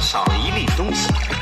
少了一粒东西。